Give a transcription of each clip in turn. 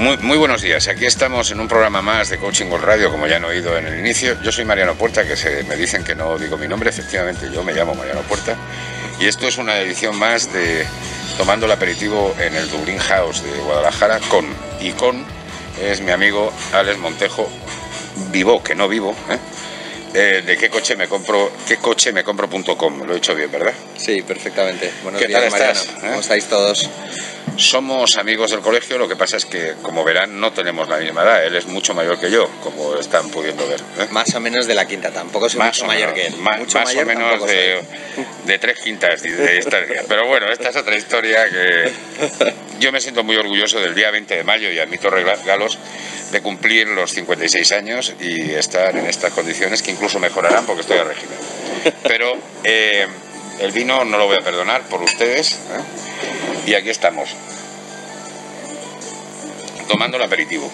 Muy, muy, buenos días, aquí estamos en un programa más de Coaching World Radio, como ya han oído en el inicio. Yo soy Mariano Puerta, que se, me dicen que no digo mi nombre, efectivamente yo me llamo Mariano Puerta. Y esto es una edición más de Tomando el Aperitivo en el Dublín House de Guadalajara con y con es mi amigo Alex Montejo, vivo, que no vivo, ¿eh? Eh, de qué coche me compro, qué coche me compro.com. Lo he dicho bien, ¿verdad? Sí, perfectamente. Buenos ¿Qué días, tal estás? ¿Eh? ¿Cómo estáis todos? Somos amigos del colegio, lo que pasa es que, como verán, no tenemos la misma edad. Él es mucho mayor que yo, como están pudiendo ver. Más o menos de la quinta, tampoco soy mucho mayor que él. Más, o menos de, de, tres quintas de Pero bueno, esta es otra historia que yo me siento muy orgulloso del día 20 de mayo y admito regalos de cumplir los 56 años y estar en estas condiciones que incluso mejorarán porque estoy a régimen. Pero eh, el vino no lo voy a perdonar por ustedes ¿eh? Y aquí estamos, tomando el aperitivo.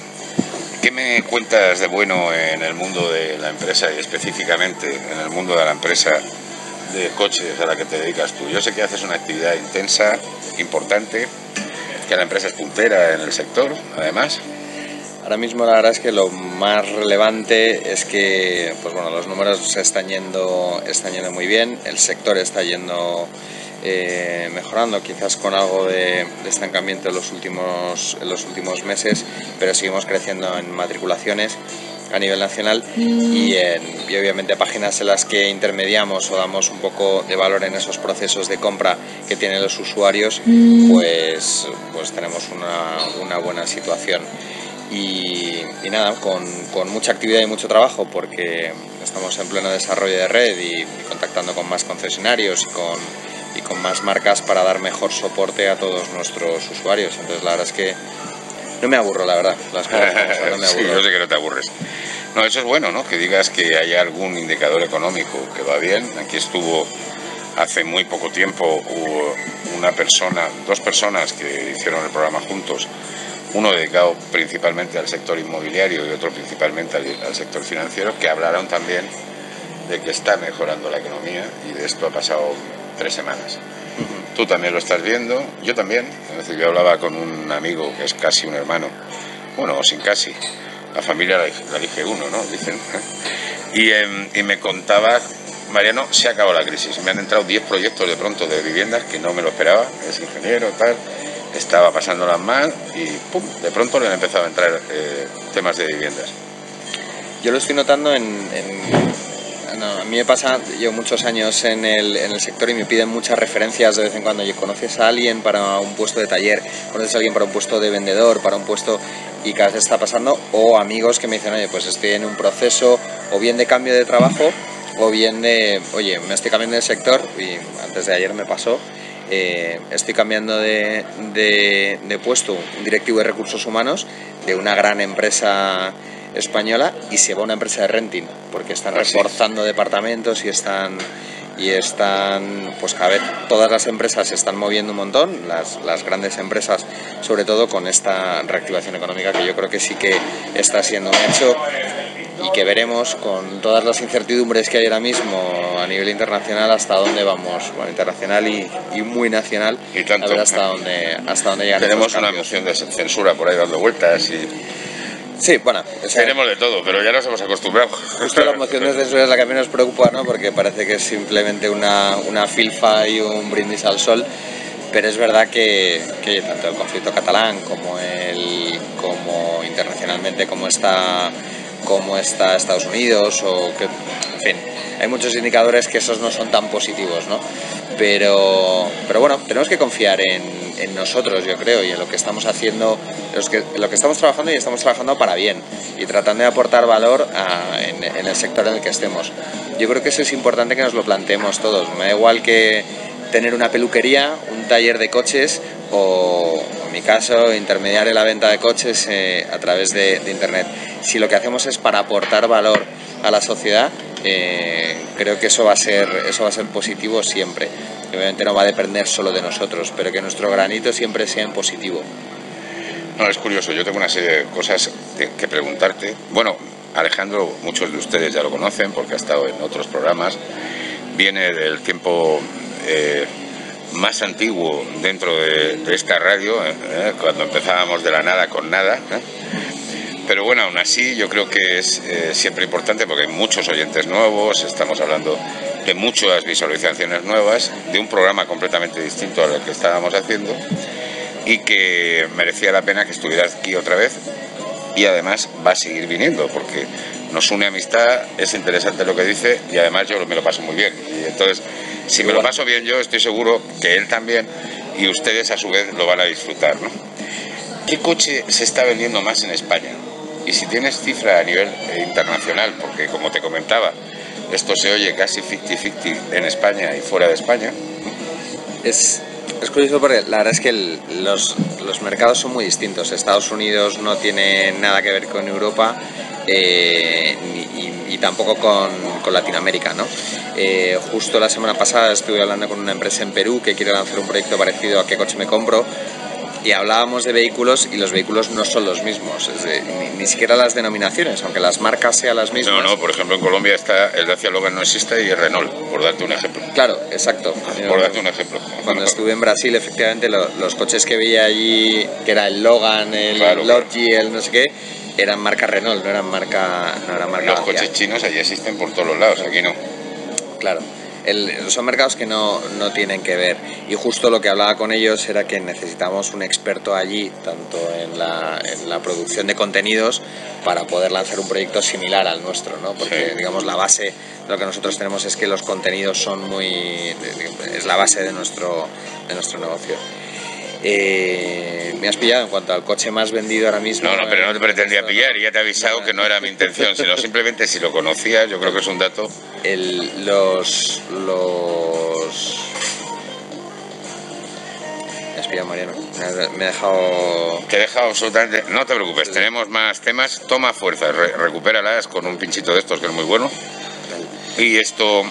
¿Qué me cuentas de bueno en el mundo de la empresa y específicamente en el mundo de la empresa de coches a la que te dedicas tú? Yo sé que haces una actividad intensa, importante, que la empresa es puntera en el sector, además. Ahora mismo la verdad es que lo más relevante es que pues bueno, los números se están yendo, están yendo muy bien, el sector está yendo eh, mejorando, quizás con algo de, estancamiento en los, últimos, en los últimos meses, pero seguimos creciendo en matriculaciones a nivel nacional y, en, y obviamente páginas en las que intermediamos o damos un poco de valor en esos procesos de compra que tienen los usuarios, pues, pues tenemos una, una buena situación. Y, nada, con, con, mucha actividad y mucho trabajo porque estamos en pleno desarrollo de red y, contactando con más concesionarios y con, y con más marcas para dar mejor soporte a todos nuestros usuarios. Entonces la verdad es que no me aburro, la verdad. Las cosas, no me aburro. Sí, yo sé que no te aburres. No, eso es bueno, ¿no? Que digas que hay algún indicador económico que va bien. Aquí estuvo hace muy poco tiempo una persona, dos personas que hicieron el programa juntos uno dedicado principalmente al sector inmobiliario y otro principalmente al, sector financiero, que hablaron también de que está mejorando la economía y de esto ha pasado tres semanas. Tú también lo estás viendo, yo también. yo hablaba con un amigo que es casi un hermano, bueno, sin casi, la familia la dije uno, ¿no? Dicen. Y, em, y me contaba Mariano, se ha acabado la crisis. Me han entrado 10 proyectos de pronto de viviendas que no me lo esperaba, es ingeniero, tal estaba pasándolas mal y ¡pum! de pronto le han empezado a entrar eh, temas de viviendas. Yo lo estoy notando en, a mí me pasa, yo muchos años en el, en el, sector y me piden muchas referencias de vez en cuando. Conoces a alguien para un puesto de taller, conoces a alguien para un puesto de vendedor, para un puesto y cada vez está pasando. O amigos que me dicen, oye, pues estoy en un proceso o bien de cambio de trabajo o bien de, oye, me estoy cambiando de sector y antes de ayer me pasó eh, estoy cambiando de, puesto, un directivo de recursos humanos de una gran empresa española y se va a una empresa de renting, porque están ah, reforzando departamentos y están y están, pues a ver, todas las empresas se están moviendo un montón, las, las, grandes empresas, sobre todo con esta reactivación económica que yo creo que sí que está siendo un hecho y que veremos con todas las incertidumbres que hay ahora mismo a nivel internacional hasta dónde vamos, bueno, internacional y, y muy nacional, y tanto, a ver hasta dónde, hasta dónde Tenemos una moción de censura por ahí dando vueltas y... Sí, bueno. Tenemos de todo, pero ya nos hemos acostumbrado. Justo la moción de censura es la que a mí nos preocupa, ¿no? Porque parece que es simplemente una, una filfa y un brindis al sol pero es verdad que, que, tanto el conflicto catalán como el como internacionalmente como está cómo está Estados Unidos o que, en fin, hay muchos indicadores que esos no son tan positivos, ¿no? Pero, pero bueno, tenemos que confiar en, en nosotros, yo creo, y en lo que estamos haciendo, los que, en lo que estamos trabajando y estamos trabajando para bien y tratando de aportar valor a, en, el sector en el que estemos. Yo creo que eso es importante que nos lo planteemos todos. Me da igual que tener una peluquería, un taller de coches o, en mi caso, intermediar en la venta de coches eh, a través de, Internet. Si lo que hacemos es para aportar valor a la sociedad, eh, creo que eso va, a ser, eso va a ser positivo siempre. Obviamente no va a depender solo de nosotros, pero que nuestro granito siempre sea en positivo. No, es curioso, yo tengo una serie de cosas que preguntarte. Bueno, Alejandro, muchos de ustedes ya lo conocen porque ha estado en otros programas. Viene del tiempo eh, más antiguo dentro de, esta radio, ¿eh? cuando empezábamos de la nada con nada. ¿eh? Pero bueno, aún así yo creo que es eh, siempre importante porque hay muchos oyentes nuevos, estamos hablando de muchas visualizaciones nuevas, de un programa completamente distinto a lo que estábamos haciendo y que merecía la pena que estuvieras aquí otra vez y además va a seguir viniendo porque nos une amistad, es interesante lo que dice y además yo me lo paso muy bien. Y entonces, si me lo paso bien yo, estoy seguro que él también y ustedes a su vez lo van a disfrutar. ¿no? ¿Qué coche se está vendiendo más en España? Y si tienes cifra a nivel internacional, porque como te comentaba, esto se oye casi 50-50 en España y fuera de España. Es, es curioso porque la verdad es que los, los, mercados son muy distintos. Estados Unidos no tiene nada que ver con Europa eh, y, tampoco con, con Latinoamérica. ¿no? Eh, justo la semana pasada estuve hablando con una empresa en Perú que quiere lanzar un proyecto parecido a qué coche me compro y hablábamos de vehículos y los vehículos no son los mismos, ni, siquiera las denominaciones, aunque las marcas sean las mismas. No, no, por ejemplo en Colombia está el Dacia Logan no existe y el Renault, por darte un ejemplo. Claro, exacto. Por darte un ejemplo. Cuando estuve en Brasil, efectivamente, los coches que veía allí, que era el Logan, el claro, el no sé qué, eran marca Renault, no eran marca, no eran marca Los coches chinos allí existen por todos los lados, aquí no. Claro son mercados que no, no, tienen que ver. Y justo lo que hablaba con ellos era que necesitamos un experto allí, tanto en la, en la producción de contenidos, para poder lanzar un proyecto similar al nuestro, ¿no? Porque, digamos, la base de lo que nosotros tenemos es que los contenidos son muy... es la base de nuestro, de nuestro negocio. Eh, me has pillado en cuanto al coche más vendido ahora mismo. No, no, pero no te pretendía pillar y ya te he avisado que no era mi intención, sino simplemente si lo conocías, yo creo que es un dato. El, los. los me has pillado, Mariano. Me he dejado. Te he dejado absolutamente. No te preocupes, tenemos más temas. Toma fuerza, recupéralas con un pinchito de estos que es muy bueno. Y esto.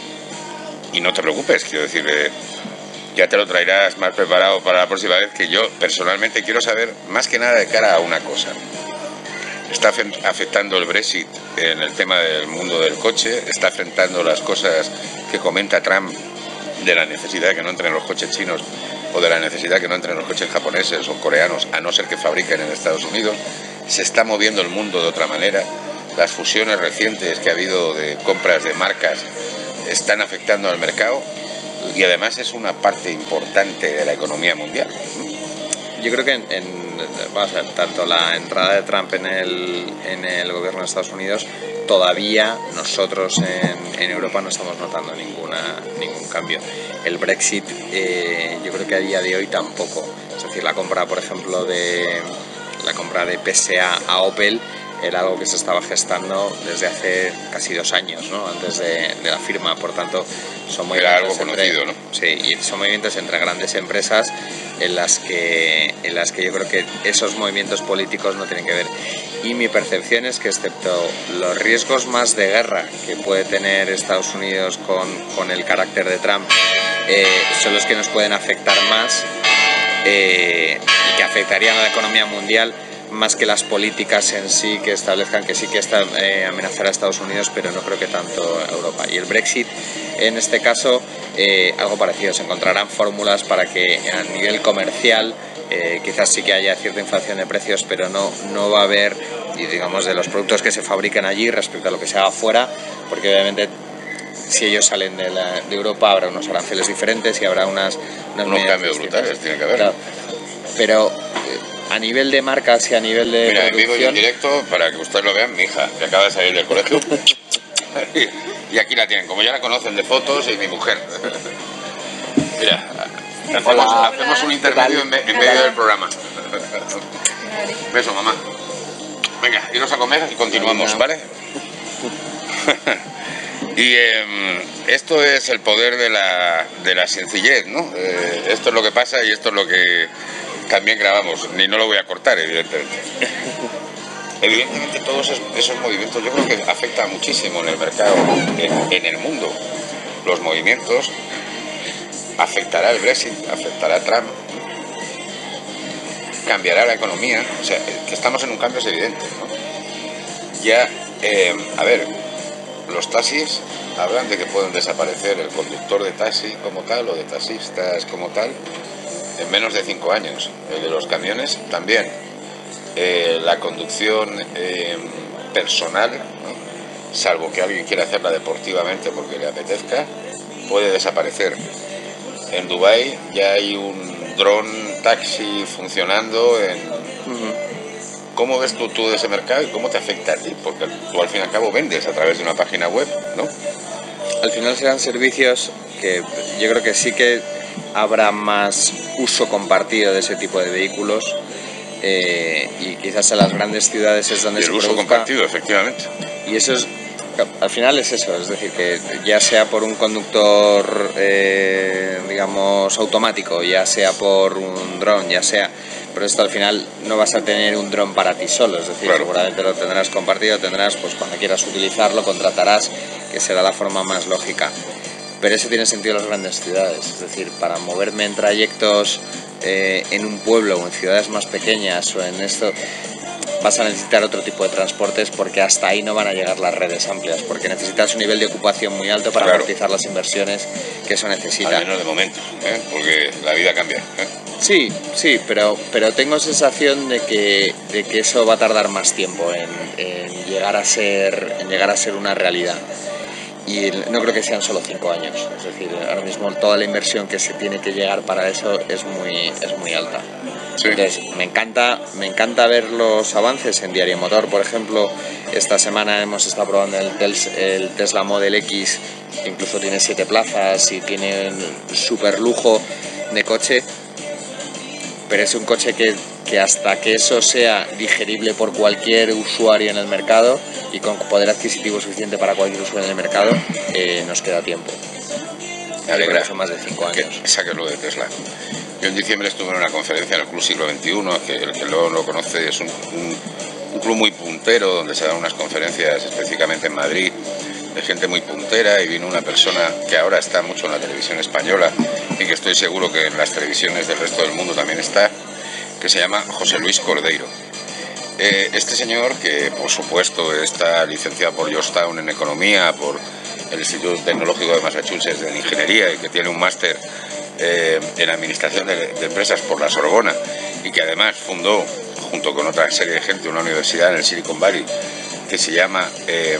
Y no te preocupes, quiero decir. Eh, ya te lo traerás más preparado para la próxima vez, que yo personalmente quiero saber más que nada de cara a una cosa. Está afectando el Brexit en el tema del mundo del coche, está afectando las cosas que comenta Trump de la necesidad de que no entren los coches chinos o de la necesidad de que no entren los coches japoneses o coreanos, a no ser que fabriquen en Estados Unidos. Se está moviendo el mundo de otra manera. Las fusiones recientes que ha habido de compras de marcas están afectando al mercado y además es una parte importante de la economía mundial. Yo creo que en, tanto la entrada de Trump en el, en el gobierno de Estados Unidos, todavía nosotros en, en Europa no estamos notando ninguna, ningún cambio. El Brexit eh, yo creo que a día de hoy tampoco. Es decir, la compra, por ejemplo, de la compra de PSA a Opel era algo que se estaba gestando desde hace casi dos años, ¿no? antes de, la firma. Por tanto, son movimientos, entre, sí, y son movimientos entre grandes empresas en las, que, en las que yo creo que esos movimientos políticos no tienen que ver. Y mi percepción es que, excepto los riesgos más de guerra que puede tener Estados Unidos con, con el carácter de Trump, eh, son los que nos pueden afectar más eh, que afectarían a la economía mundial más que las políticas en sí que establezcan que sí que están eh, amenazar a Estados Unidos, pero no creo que tanto a Europa. Y el Brexit, en este caso, eh, algo parecido. Se encontrarán fórmulas para que a nivel comercial eh, quizás sí que haya cierta inflación de precios, pero no, no va a haber, y digamos, de los productos que se fabrican allí respecto a lo que se haga fuera, porque obviamente si ellos salen de, Europa habrá unos aranceles diferentes y habrá unas... unos cambios brutales, tiene que haber. Pero a nivel de marcas y a nivel de. Mira, en vivo y en directo, para que ustedes lo vean, mi hija, que acaba de salir del colegio. y aquí la tienen, como ya la conocen de fotos, y mi mujer. Mira, hacemos, un intermedio en, medio del programa. Beso, mamá. Venga, iros a comer y continuamos, ¿vale? y em, esto es el poder de la, de la sencillez, ¿no? Eh, esto es lo que pasa y esto es lo que también grabamos, ni no lo voy a cortar, evidentemente. Evidentemente todos esos, movimientos yo creo que afecta muchísimo en el mercado, en, el mundo. Los movimientos afectará el Brexit, afectará a Trump, cambiará la economía, o sea, que estamos en un cambio es evidente. Ya, eh, a ver, los taxis hablan de que pueden desaparecer el conductor de taxi como tal o de taxistas como tal en menos de cinco años. El de los camiones también. Eh, la conducción eh, personal, salvo que alguien quiera hacerla deportivamente porque le apetezca, puede desaparecer. En Dubai ya hay un dron taxi funcionando en... ¿Cómo ves tú, tú de ese mercado y cómo te afecta a ti? Porque tú al fin y al cabo vendes a través de una página web, ¿no? Al final serán servicios que yo creo que sí que habrá más uso compartido de ese tipo de vehículos eh, y quizás en las grandes ciudades es donde y el uso compartido, efectivamente. Y eso es, al final es eso, es decir, que ya sea por un conductor, eh, digamos, automático, ya sea por un dron, ya sea pero esto al final no vas a tener un dron para ti solo, es decir, seguramente lo tendrás compartido, tendrás, pues cuando quieras utilizarlo, contratarás, que será la forma más lógica. Pero eso tiene sentido en las grandes ciudades, es decir, para moverme en trayectos eh, en un pueblo o en ciudades más pequeñas o en esto, vas a necesitar otro tipo de transportes porque hasta ahí no van a llegar las redes amplias, porque necesitas un nivel de ocupación muy alto para amortizar las inversiones que eso necesita. Al menos de momento, ¿eh? porque la vida cambia. ¿eh? Sí, sí, pero, pero tengo sensación de que, de que eso va a tardar más tiempo en, en, llegar a ser, en llegar a ser una realidad. Y no creo que sean solo cinco años. Es decir, ahora mismo toda la inversión que se tiene que llegar para eso es muy, es muy alta. Entonces, me encanta, me encanta ver los avances en Diario Motor. Por ejemplo, esta semana hemos estado probando el, el Tesla Model X, que incluso tiene siete plazas y tiene un super lujo de coche pero es un coche que, que, hasta que eso sea digerible por cualquier usuario en el mercado y con poder adquisitivo suficiente para cualquier usuario en el mercado, eh, nos queda tiempo. Me alegra. Son más de cinco años. Que lo de Tesla. Yo en diciembre estuve en una conferencia en el Club Siglo XXI, que el que lo, lo conoce es un, un, un club muy puntero, donde se dan unas conferencias específicamente en Madrid de gente muy puntera y vino una persona que ahora está mucho en la televisión española y que estoy seguro que en las televisiones del resto del mundo también está, que se llama José Luis Cordeiro. Eh, este señor, que por supuesto está licenciado por Georgetown en Economía, por el Instituto Tecnológico de Massachusetts en Ingeniería y que tiene un máster eh, en Administración de, Empresas por la Sorbona y que además fundó, junto con otra serie de gente, una universidad en el Silicon Valley que se llama eh,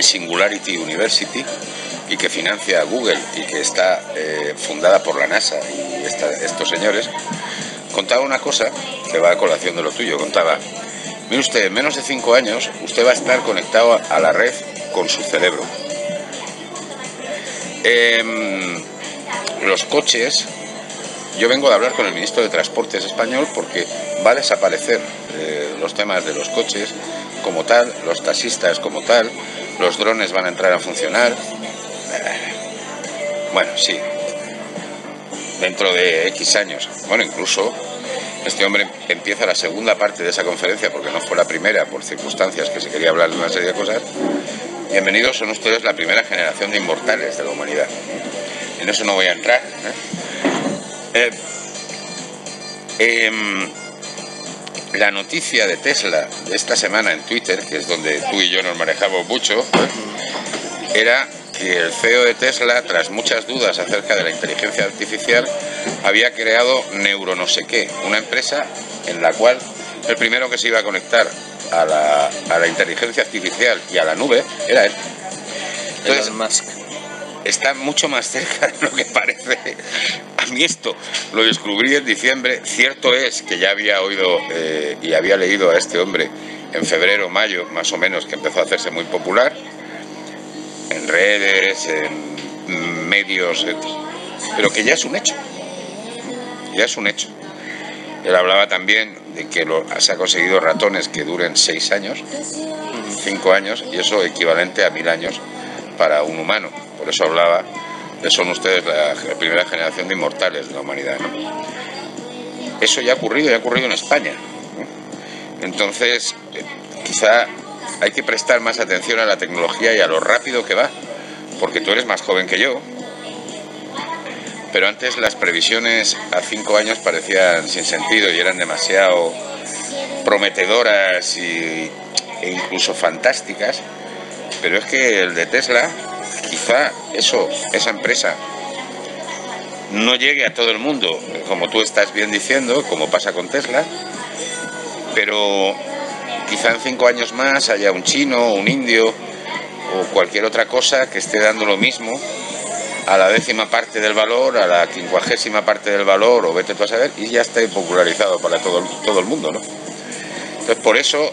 Singularity University y que financia Google y que está eh, fundada por la NASA y estos señores, contaba una cosa que va a colación de lo tuyo. Contaba, mire usted, en menos de cinco años usted va a estar conectado a la red con su cerebro. Eh, los coches, yo vengo de hablar con el ministro de Transportes español porque va a desaparecer eh, los temas de los coches como tal, los taxistas como tal, los drones van a entrar a funcionar. Bueno, sí, dentro de X años. Bueno, incluso este hombre empieza la segunda parte de esa conferencia, porque no fue la primera, por circunstancias que se quería hablar de una serie de cosas. Bienvenidos, son ustedes la primera generación de inmortales de la humanidad. En eso no voy a entrar. ¿eh? Eh, eh, la noticia de Tesla de esta semana en Twitter, que es donde tú y yo nos manejamos mucho, era que el CEO de Tesla, tras muchas dudas acerca de la inteligencia artificial, había creado Neuro no sé qué, una empresa en la cual el primero que se iba a conectar a la, a la inteligencia artificial y a la nube era él. Entonces, Elon Musk está mucho más cerca de lo que parece. Mí esto lo descubrí en diciembre. Cierto es que ya había oído eh, y había leído a este hombre en febrero, mayo, más o menos, que empezó a hacerse muy popular en redes, en medios, pero que ya es un hecho. Ya es un hecho. Él hablaba también de que se ha conseguido ratones que duren seis años, cinco años, y eso equivalente a mil años para un humano. Por eso hablaba son ustedes la, primera generación de inmortales de la humanidad. Eso ya ha ocurrido, ya ha ocurrido en España. Entonces, eh, quizá hay que prestar más atención a la tecnología y a lo rápido que va, porque tú eres más joven que yo. Pero antes las previsiones a cinco años parecían sin sentido y eran demasiado prometedoras y, e incluso fantásticas Pero es que el de Tesla, quizá eso, esa empresa no llegue a todo el mundo, como tú estás bien diciendo, como pasa con Tesla, pero quizá en cinco años más haya un chino, un indio o cualquier otra cosa que esté dando lo mismo a la décima parte del valor, a la quincuagésima parte del valor, o vete tú a saber, y ya esté popularizado para todo, todo el mundo, ¿no? Entonces, por eso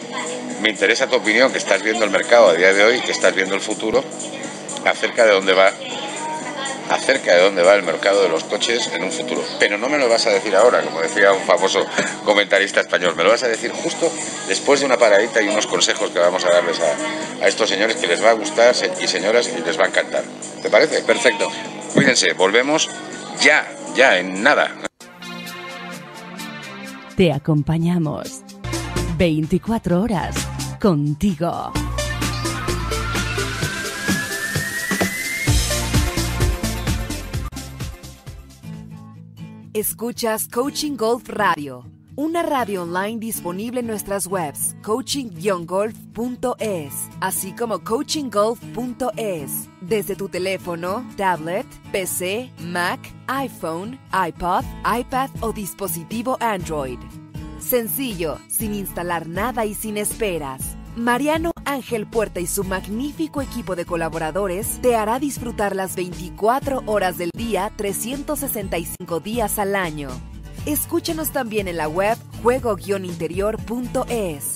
me interesa tu opinión, que estás viendo el mercado a día de hoy, que estás viendo el futuro, acerca de dónde va acerca de dónde va el mercado de los coches en un futuro. Pero no me lo vas a decir ahora, como decía un famoso comentarista español, me lo vas a decir justo después de una paradita y unos consejos que vamos a darles a, a estos señores que les va a gustar y señoras y les va a encantar. ¿Te parece? Perfecto. Cuídense, volvemos ya, ya, en nada. Te acompañamos 24 horas contigo. Escuchas Coaching Golf Radio, una radio online disponible en nuestras webs coaching-golf.es, así como coachinggolf.es, desde tu teléfono, tablet, PC, Mac, iPhone, iPod, iPad o dispositivo Android. Sencillo, sin instalar nada y sin esperas. Mariano Ángel Puerta y su magnífico equipo de colaboradores te hará disfrutar las 24 horas del día, 365 días al año. Escúchanos también en la web juego-interior.es.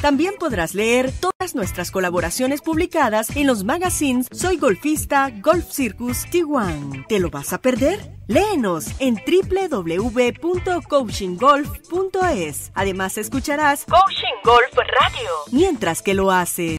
También podrás leer todas nuestras colaboraciones publicadas en los magazines Soy Golfista, Golf Circus, Tijuana. ¿Te lo vas a perder? Léenos en www.coachinggolf.es. Además escucharás Coaching Golf Radio mientras que lo haces.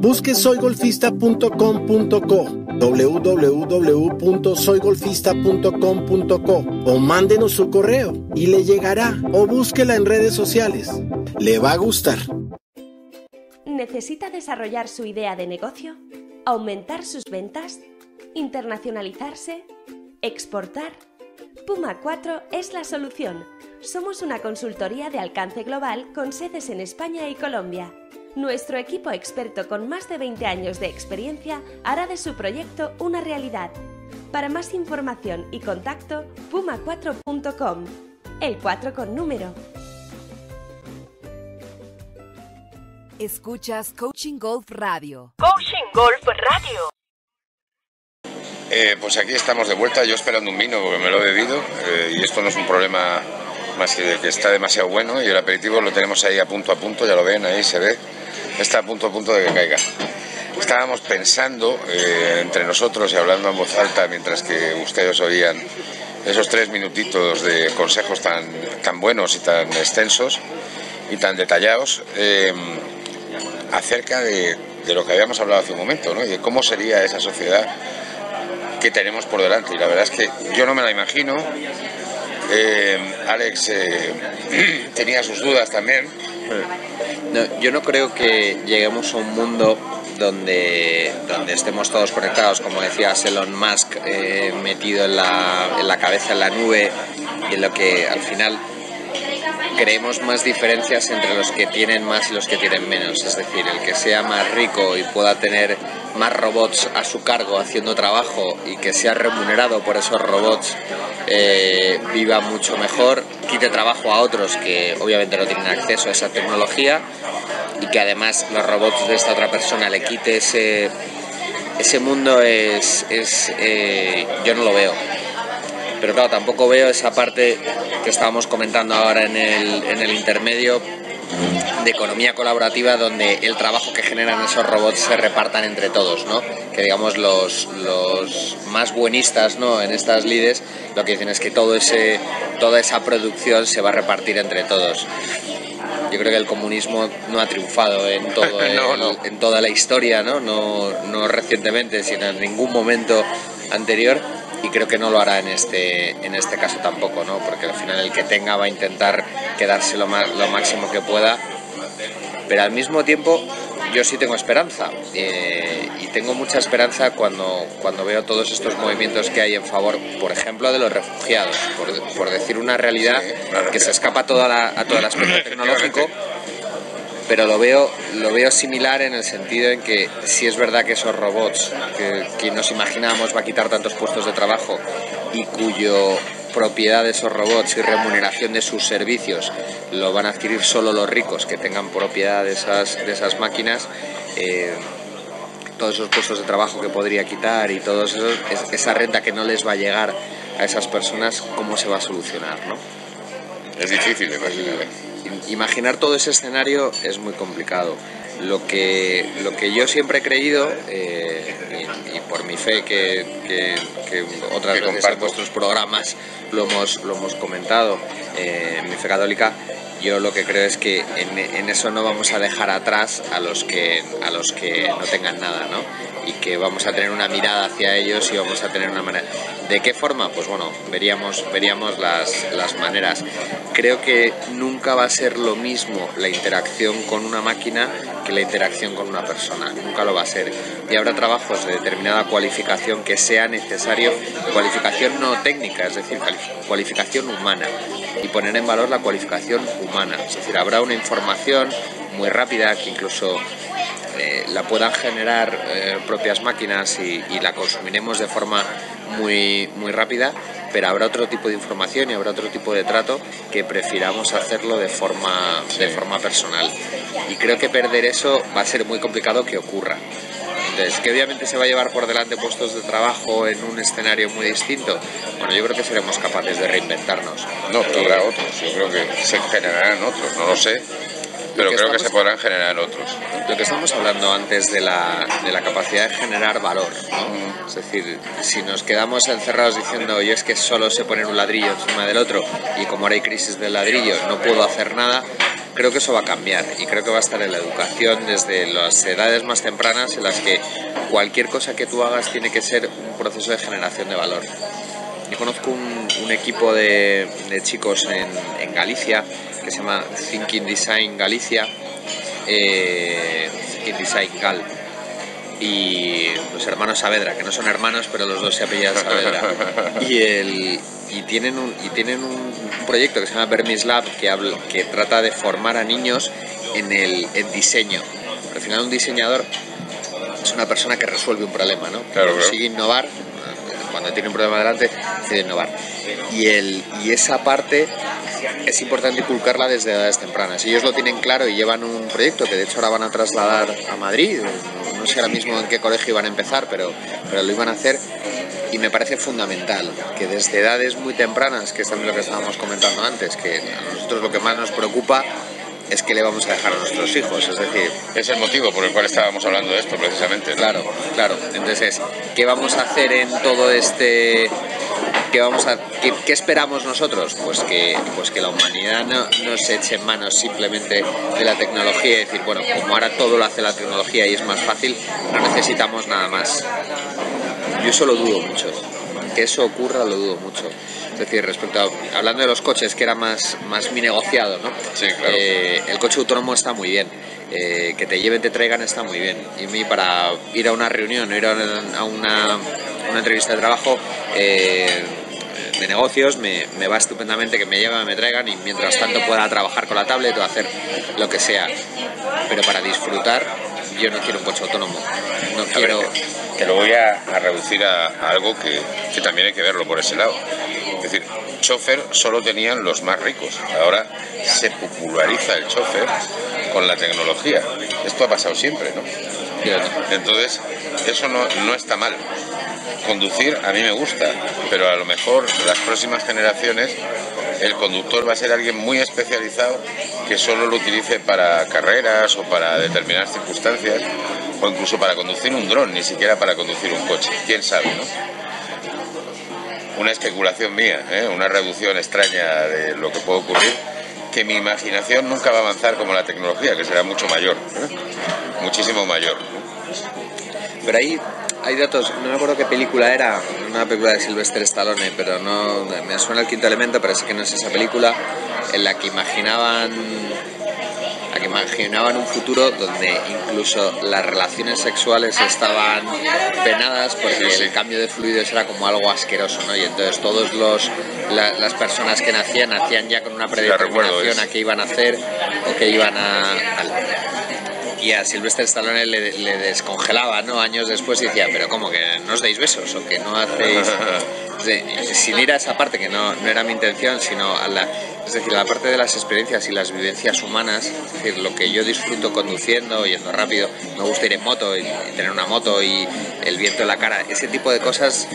Busque soygolfista.com.co www.soygolfista.com.co o mándenos su correo y le llegará o búsquela en redes sociales. Le va a gustar. ¿Necesita desarrollar su idea de negocio? ¿Aumentar sus ventas? ¿Internacionalizarse? ¿Exportar? Puma 4 es la solución. Somos una consultoría de alcance global con sedes en España y Colombia. Nuestro equipo experto con más de 20 años de experiencia hará de su proyecto una realidad. Para más información y contacto, puma4.com. El 4 con número. Escuchas Coaching Golf Radio. Coaching Golf Radio. Eh, pues aquí estamos de vuelta, yo esperando un vino porque me lo he bebido eh, y esto no es un problema más que de que está demasiado bueno y el aperitivo lo tenemos ahí a punto a punto, ya lo ven, ahí se ve, está a punto a punto de que caiga. Estábamos pensando eh, entre nosotros y hablando en voz alta mientras que ustedes oían esos tres minutitos de consejos tan, tan buenos y tan extensos y tan detallados eh, acerca de, de lo que habíamos hablado hace un momento, ¿no? y de cómo sería esa sociedad que tenemos por delante. Y la verdad es que yo no me la imagino. Eh, Alex eh, tenía sus dudas también. No, yo no creo que lleguemos a un mundo donde, donde estemos todos conectados, como decía Elon Musk, eh, metido en la, en la cabeza en la nube y en lo que al final creemos más diferencias entre los que tienen más y los que tienen menos. Es decir, el que sea más rico y pueda tener más robots a su cargo haciendo trabajo y que sea remunerado por esos robots eh, viva mucho mejor, quite trabajo a otros que obviamente no tienen acceso a esa tecnología y que además los robots de esta otra persona le quite ese, ese mundo es, es eh, yo no lo veo. Pero claro, tampoco veo esa parte que estábamos comentando ahora en el, en el intermedio de economía colaborativa donde el trabajo que generan esos robots se repartan entre todos, ¿no? Que digamos los, los más buenistas, ¿no? En estas lides lo que dicen es que todo ese, toda esa producción se va a repartir entre todos. Yo creo que el comunismo no ha triunfado en, todo en toda la historia, ¿no? ¿no? No recientemente, sino en ningún momento anterior y creo que no lo hará en este, en este caso tampoco, ¿no? porque al final el que tenga va a intentar quedarse lo, lo máximo que pueda, pero al mismo tiempo yo sí tengo esperanza eh, y tengo mucha esperanza cuando, cuando veo todos estos movimientos que hay en favor, por ejemplo, de los refugiados, por, decir una realidad que se escapa a, toda a todo el aspecto tecnológico pero lo veo, lo veo similar en el sentido en que si es verdad que esos robots que, nos imaginábamos va a quitar tantos puestos de trabajo y cuyo propiedad de esos robots y remuneración de sus servicios lo van a adquirir solo los ricos que tengan propiedad de esas, de esas máquinas, eh, todos esos puestos de trabajo que podría quitar y todos esos, esa renta que no les va a llegar a esas personas, ¿cómo se va a solucionar? ¿no? Es difícil de imaginar todo ese escenario es muy complicado. Lo que, lo que yo siempre he creído, eh, y, por mi fe que, que, otras veces en vuestros programas lo hemos, lo hemos comentado, eh, mi fe católica, yo lo que creo es que en, eso no vamos a dejar atrás a los que a los que no tengan nada, ¿no? Y que vamos a tener una mirada hacia ellos y vamos a tener una manera. ¿De qué forma? Pues bueno, veríamos, veríamos las, las maneras. Creo que nunca va a ser lo mismo la interacción con una máquina que la interacción con una persona. Nunca lo va a ser. Y habrá trabajos de determinada cualificación que sea necesario, cualificación no técnica, es decir, cualificación humana. Y poner en valor la cualificación humana. Es decir, habrá una información muy rápida que incluso eh, la puedan generar eh, propias máquinas y, la consumiremos de forma muy, muy rápida, pero habrá otro tipo de información y habrá otro tipo de trato que prefiramos hacerlo de forma, de forma personal. Y creo que perder eso va a ser muy complicado que ocurra. Entonces, que obviamente se va a llevar por delante puestos de trabajo en un escenario muy distinto. Bueno, yo creo que seremos capaces de reinventarnos. No, pero habrá otros, yo creo que se generarán otros, no lo sé, pero creo que se podrán generar otros. Lo que estamos hablando antes de la, de la capacidad de generar valor, ¿no? Es decir, si nos quedamos encerrados diciendo yo es que solo sé poner un ladrillo encima del otro y como ahora hay crisis del ladrillo no puedo hacer nada, creo que eso va a cambiar y creo que va a estar en la educación desde las edades más tempranas en las que cualquier cosa que tú hagas tiene que ser un proceso de generación de valor. Yo conozco un, equipo de, de chicos en, en Galicia que se llama Thinking Design Galicia, eh, Thinking Design Gal, y los hermanos Saavedra, que no son hermanos, pero los dos se apellidan Saavedra. Y, el, y tienen, un, y tienen un, proyecto que se llama Bermis Lab, que, habla, que trata de formar a niños en el diseño. al final un diseñador es una persona que resuelve un problema, ¿no? Claro, Consigue innovar, cuando tiene un problema delante, decide innovar. Y, el, y esa parte es importante inculcarla desde edades tempranas. Ellos lo tienen claro y llevan un proyecto que de hecho ahora van a trasladar a Madrid. No sé ahora mismo en qué colegio iban a empezar, pero, pero lo iban a hacer. Y me parece fundamental que desde edades muy tempranas, que es también lo que estábamos comentando antes, que a nosotros lo que más nos preocupa es que le vamos a dejar a nuestros hijos. Es decir, es el motivo por el cual estábamos hablando de esto precisamente. Claro, claro. Entonces, ¿qué vamos a hacer en todo este ¿qué, vamos a, qué, esperamos nosotros? Pues que, pues que la humanidad no, no, se eche en manos simplemente de la tecnología y decir, bueno, como ahora todo lo hace la tecnología y es más fácil, no necesitamos nada más. Yo eso lo dudo mucho. Que eso ocurra lo dudo mucho. Es decir, respecto a, hablando de los coches, que era más, más mi negociado, ¿no? Sí, claro. Eh, el coche autónomo está muy bien. Eh, que te lleven, te traigan está muy bien. Y a mí para ir a una reunión, ir a una, una entrevista de trabajo, eh, de negocios me, me, va estupendamente que me lleven, me traigan y mientras tanto pueda trabajar con la tablet o hacer lo que sea. Pero para disfrutar, yo no quiero un coche autónomo. No quiero. te lo voy a, reducir a, algo que, que, también hay que verlo por ese lado. Es decir, chofer solo tenían los más ricos. Ahora se populariza el chofer con la tecnología. Esto ha pasado siempre, ¿no? Entonces, eso no, no está mal. Conducir a mí me gusta, pero a lo mejor las próximas generaciones el conductor va a ser alguien muy especializado que solo lo utilice para carreras o para determinadas circunstancias o incluso para conducir un dron, ni siquiera para conducir un coche. ¿Quién sabe, no? Una especulación mía, ¿eh? una reducción extraña de lo que puede ocurrir, que mi imaginación nunca va a avanzar como la tecnología, que será mucho mayor, ¿eh? muchísimo mayor. Pero ahí hay datos, no me acuerdo qué película era, una película de Sylvester Stallone, pero no me suena el quinto elemento, pero sé que no es esa película, en la que imaginaban la que imaginaban un futuro donde incluso las relaciones sexuales estaban penadas porque el cambio de fluidos era como algo asqueroso, ¿no? Y entonces todos los las personas que nacían nacían ya con una predeterminación a qué iban a hacer o qué iban a, y a Sylvester Stallone le, descongelaba, ¿no? Años después y decía, pero ¿cómo que no os dais besos o que no hacéis...? sin ir a esa parte, que no, no era mi intención, sino a la, es decir, la parte de las experiencias y las vivencias humanas, es decir, lo que yo disfruto conduciendo, yendo rápido, me gusta ir en moto y, tener una moto y el viento en la cara, ese tipo de cosas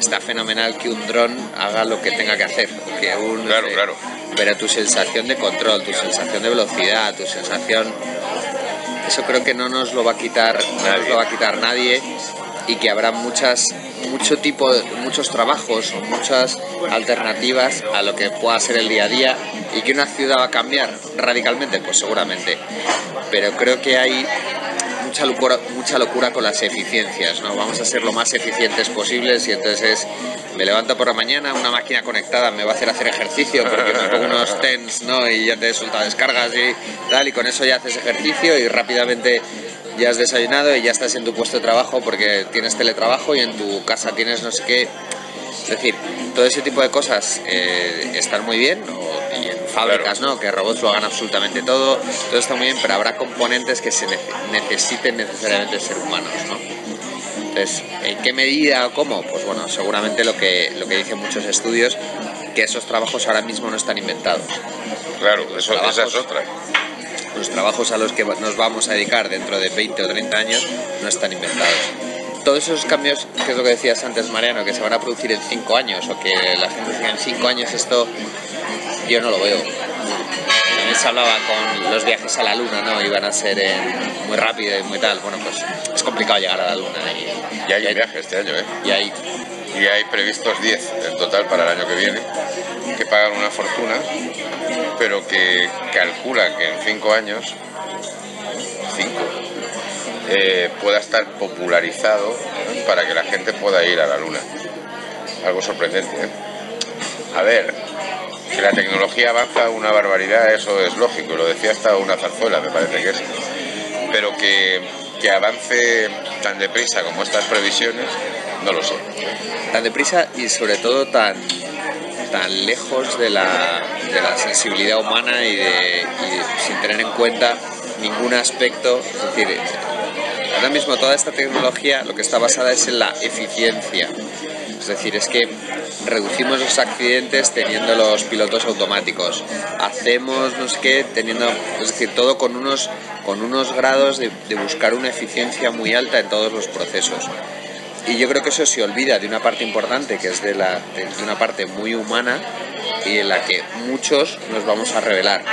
está fenomenal que un dron haga lo que tenga que hacer. Que un, claro, claro. Pero tu sensación de control, tu sensación de velocidad, tu sensación eso creo que no nos lo va a quitar, no lo va a quitar nadie y que habrá muchas mucho tipo muchos trabajos o muchas alternativas a lo que pueda ser el día a día y que una ciudad va a cambiar radicalmente pues seguramente. Pero creo que hay mucha locura, mucha locura con las eficiencias, ¿no? Vamos a ser lo más eficientes posibles y entonces es, me levanto por la mañana, una máquina conectada me va a hacer hacer ejercicio porque me pongo unos tens, ¿no? Y ya te suelta descargas y tal, y con eso ya haces ejercicio y rápidamente ya has desayunado y ya estás en tu puesto de trabajo porque tienes teletrabajo y en tu casa tienes no sé qué. Es decir, todo ese tipo de cosas eh, están muy bien, y fábricas, ¿no? Que robots lo hagan absolutamente todo, todo está muy bien, pero habrá componentes que se necesiten necesariamente ser humanos, ¿no? Entonces, ¿en qué medida o cómo? Pues bueno, seguramente lo que, lo que dicen muchos estudios, que esos trabajos ahora mismo no están inventados. Claro, eso, esa es otra. Los trabajos a los que nos vamos a dedicar dentro de 20 o 30 años no están inventados todos esos cambios, que es lo que decías antes, Mariano, que se van a producir en 5 años o que la gente diga en 5 años esto yo no lo veo. También se hablaba con los viajes a la luna, ¿no? Iban a ser muy rápido y muy tal. Bueno, pues es complicado llegar a la luna. Y, hay, viajes este año, ¿eh? Y hay, y hay previstos 10 en total para el año que viene, que pagan una fortuna, pero que calcula que en 5 años, 5, eh, pueda estar popularizado para que la gente pueda ir a la luna. Algo sorprendente. ¿eh? A ver, que la tecnología avanza una barbaridad, eso es lógico, lo decía hasta una zarzuela, me parece que es. Pero que, que avance tan deprisa como estas previsiones, no lo sé. Tan deprisa y sobre todo tan, tan lejos de la, de la sensibilidad humana y, de, y sin tener en cuenta ningún aspecto. Es decir, ahora mismo toda esta tecnología lo que está basada es en la eficiencia. Es decir, es que reducimos los accidentes teniendo los pilotos automáticos. Hacemos no sé qué teniendo, es decir, todo con unos, con unos grados de, buscar una eficiencia muy alta en todos los procesos. Y yo creo que eso se olvida de una parte importante, que es de, la, de una parte muy humana y en la que muchos nos vamos a revelar.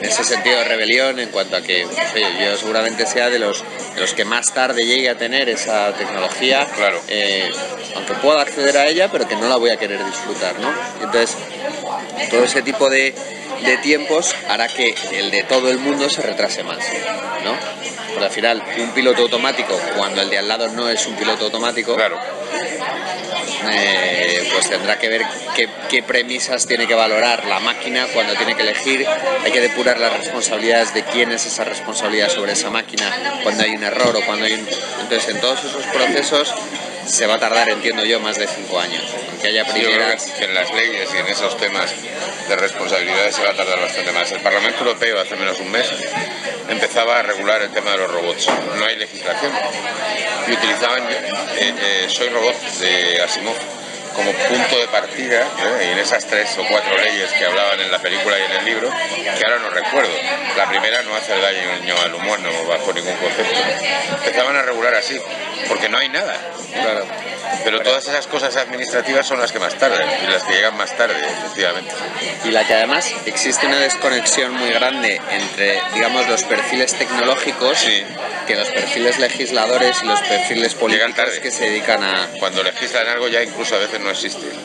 En ese sentido de rebelión, en cuanto a que yo seguramente sea de los, de los que más tarde llegue a tener esa tecnología, claro. Eh, aunque pueda acceder a ella, pero que no la voy a querer disfrutar. ¿no? Entonces, todo ese tipo de, de tiempos hará que el de todo el mundo se retrase más. ¿no? Porque al final, un piloto automático, cuando el de al lado no es un piloto automático, claro. Eh, pues tendrá que ver qué, premisas tiene que valorar la máquina cuando tiene que elegir. Hay que depurar las responsabilidades de quién es esa responsabilidad sobre esa máquina, cuando hay un error o cuando hay un... Entonces, en todos esos procesos se va a tardar, entiendo yo, más de cinco años. Aunque haya Sí, primeras... que en las leyes y en esos temas de responsabilidades se va a tardar bastante más. El Parlamento Europeo hace menos un mes empezaba a regular el tema de los robots. No hay legislación. Y utilizaban eh, eh, Soy Robot de Asimov como punto de partida ¿eh? y en esas tres o cuatro leyes que hablaban en la película y en el libro, que ahora no recuerdo. La primera no hacer daño al humano bajo ningún concepto. Empezaban a regular así, porque no hay nada. Claro. Pero todas esas cosas administrativas son las que más tardan y las que llegan más tarde, efectivamente. y la que además existe una desconexión muy grande entre, digamos, los perfiles tecnológicos Sí. que los perfiles legisladores y los perfiles políticos que se dedican a... Cuando legislan algo ya incluso a veces no existe.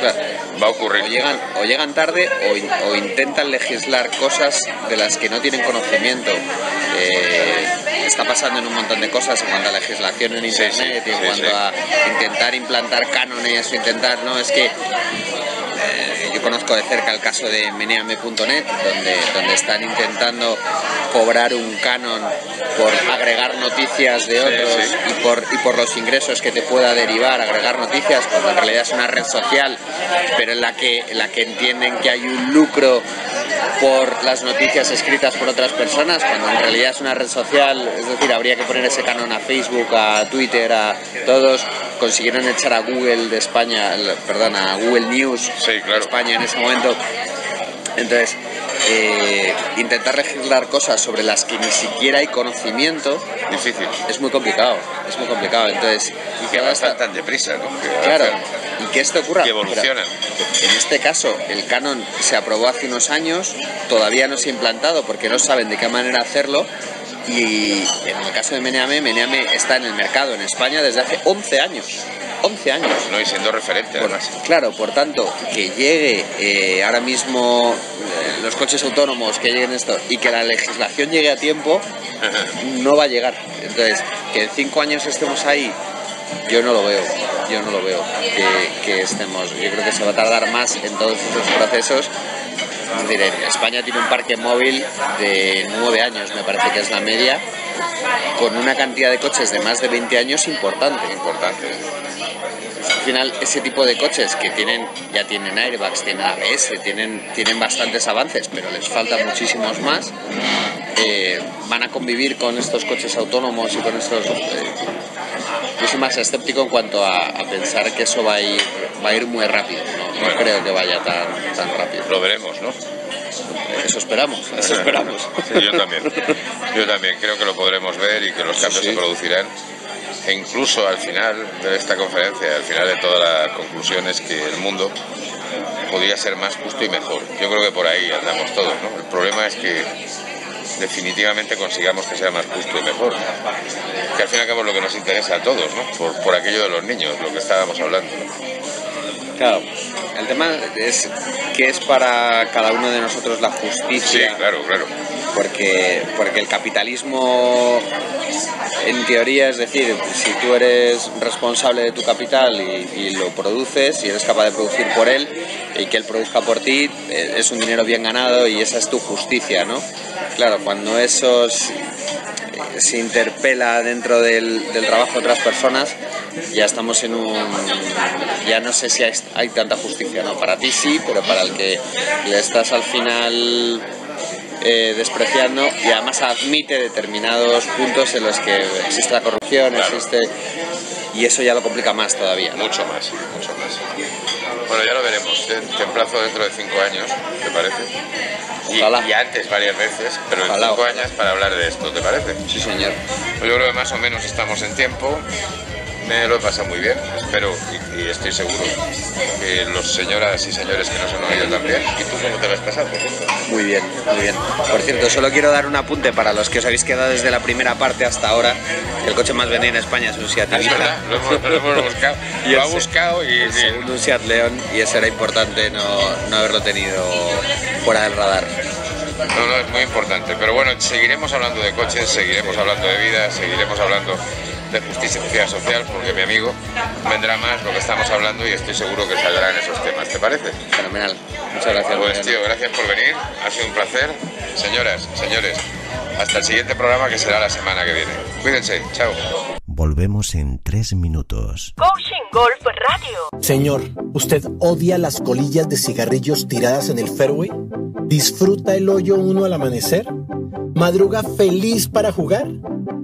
Claro. Va a ocurrir. O llegan, o llegan tarde o, in- o intentan legislar cosas de las que no tienen conocimiento. Eh, está pasando en un montón de cosas en cuanto a legislación en Sí, Internet sí, en cuanto a intentar implantar cánones o intentar, no, es que eh, yo conozco de cerca el caso de meneame.net, donde, donde están intentando cobrar un canon por agregar noticias de otros sí. Y, por, y por los ingresos que te pueda derivar agregar noticias, cuando en realidad es una red social, pero en la que, en la que entienden que hay un lucro por las noticias escritas por otras personas, cuando en realidad es una red social, es decir, habría que poner ese canon a Facebook, a Twitter, a todos, consiguieron echar a Google de España, perdón, a Google News Sí, de. España en ese momento. Entonces, eh, intentar legislar cosas sobre las que ni siquiera hay conocimiento Difícil. es muy complicado, es muy complicado. Entonces, Y que toda esta- avanzan tan deprisa, ¿no? Claro, avanzan- y que esto ocurra. Que evolucionan. En este caso, el canon se aprobó hace unos años, todavía no se ha implantado porque no saben de qué manera hacerlo. Y en el caso de Meneame, Meneame está en el mercado en España desde hace 11 años. 11 años. No, y siendo referente, Por- además. claro, por tanto, que llegue eh, ahora mismo eh, los coches autónomos, que lleguen esto, y que la legislación llegue a tiempo, no va a llegar. Entonces, que en cinco años estemos ahí, yo no lo veo. Yo no lo veo que, que estemos. Yo creo que se va a tardar más en todos estos procesos. España tiene un parque móvil de nueve años, me parece que es la media, con una cantidad de coches de más de 20 años importante. Importante. Al final, ese tipo de coches que tienen, ya tienen airbags, tienen ABS, tienen, tienen bastantes avances, pero les faltan muchísimos más, eh, van a convivir con estos coches autónomos y con estos... eh, yo soy más escéptico en cuanto a, a pensar que eso va a ir, va a ir muy rápido. No, no Bueno. creo que vaya tan, tan rápido. Lo veremos, ¿no? Eso esperamos, eso esperamos. Sí, yo también. Yo también creo que lo podremos ver y que los cambios sí. se producirán. E incluso al final de esta conferencia, al final de toda la conclusión es que el mundo podría ser más justo y mejor. Yo creo que por ahí andamos todos, ¿no? El problema es que definitivamente consigamos que sea más justo y mejor. Que al fin y al cabo es lo que nos interesa a todos, ¿no? Por, por aquello de los niños, lo que estábamos hablando. Claro, el tema es que es para cada uno de nosotros la Sí, justicia. claro, claro. porque, porque el capitalismo, en teoría, es decir, si tú eres responsable de tu capital y, y lo produces y eres capaz de producir por él y que él produzca por ti, eh, es un dinero bien ganado y esa es tu justicia, ¿no? Claro, cuando eso se interpela dentro del, del trabajo de otras personas, ya estamos en un... ya no sé si hay, hay tanta justicia, ¿no? Para ti sí, pero para el que le estás al final eh, despreciando y además admite determinados puntos en los que existe la corrupción, Claro. existe y eso ya lo complica más todavía. ¿no? Mucho más, mucho más. Bueno, ya lo veremos. Te, te emplazo dentro de cinco años, ¿te parece? Y, Ojalá. y antes varias veces, pero en Ojalá, cinco ojalá. años para hablar de esto, ¿te parece? Sí, señor. Yo creo que más o menos estamos en tiempo. Me lo he pasado muy bien, espero y, y estoy seguro que los señoras y señores que nos han oído también. ¿Y tú cómo te lo has pasado? por cierto? Muy bien, muy bien. Por cierto, solo quiero dar un apunte para los que os habéis quedado desde la primera parte hasta ahora. El coche más vendido en España es un Seat Es verdad, lo hemos, lo hemos buscado. Y Lo ha buscado y, El y- segundo un Seat León y eso era importante no, no haberlo tenido fuera del radar. No, no, es muy importante. Pero bueno, seguiremos hablando de coches, seguiremos hablando de vida, seguiremos hablando de justicia social, porque mi amigo vendrá más lo que estamos hablando y estoy seguro que saldrán esos temas. ¿Te parece? Fenomenal. Muchas gracias. Pues tío, gracias por venir, ha sido un placer. Señoras, señores, hasta el siguiente programa que será la semana que viene. Cuídense, chao. Volvemos en tres minutos. Coaching Golf Radio. Señor, ¿usted odia las colillas de cigarrillos tiradas en el fairway? ¿Disfruta el hoyo uno al amanecer? ¿Madruga feliz para jugar?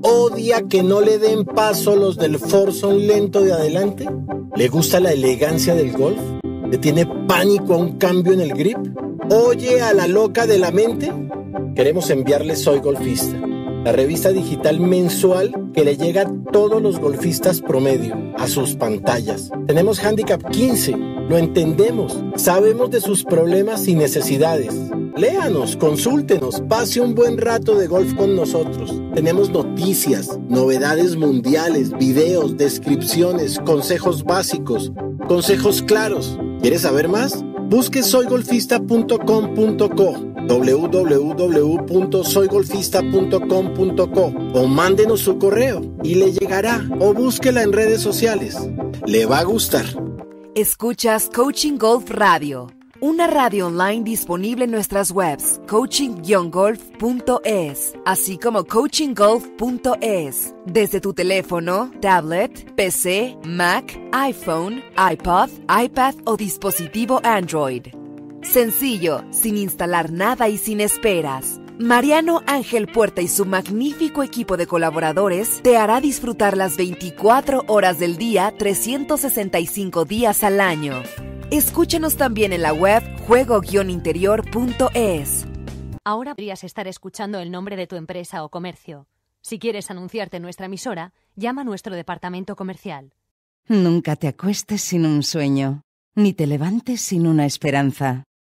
¿Odia que no le den paso los del Forson lento de adelante? ¿Le gusta la elegancia del golf? ¿Le tiene pánico a un cambio en el grip? ¿Oye a la loca de la mente? Queremos enviarle Soy Golfista la revista digital mensual que le llega a todos los golfistas promedio, a sus pantallas. Tenemos Handicap 15, lo entendemos, sabemos de sus problemas y necesidades. Léanos, consúltenos, pase un buen rato de golf con nosotros. Tenemos noticias, novedades mundiales, videos, descripciones, consejos básicos, consejos claros. ¿Quieres saber más? Busque soygolfista.com.co www.soygolfista.com.co o mándenos su correo y le llegará o búsquela en redes sociales. Le va a gustar. Escuchas Coaching Golf Radio, una radio online disponible en nuestras webs coaching-golf.es, así como coachinggolf.es, desde tu teléfono, tablet, PC, Mac, iPhone, iPod, iPad o dispositivo Android. Sencillo, sin instalar nada y sin esperas. Mariano Ángel Puerta y su magnífico equipo de colaboradores te hará disfrutar las 24 horas del día, 365 días al año. Escúchanos también en la web juego-interior.es. Ahora podrías estar escuchando el nombre de tu empresa o comercio. Si quieres anunciarte en nuestra emisora, llama a nuestro departamento comercial. Nunca te acuestes sin un sueño, ni te levantes sin una esperanza.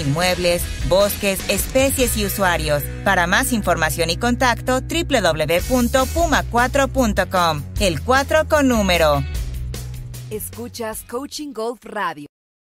inmuebles, bosques, especies y usuarios. Para más información y contacto, www.puma4.com. El 4 con número. Escuchas Coaching Golf Radio.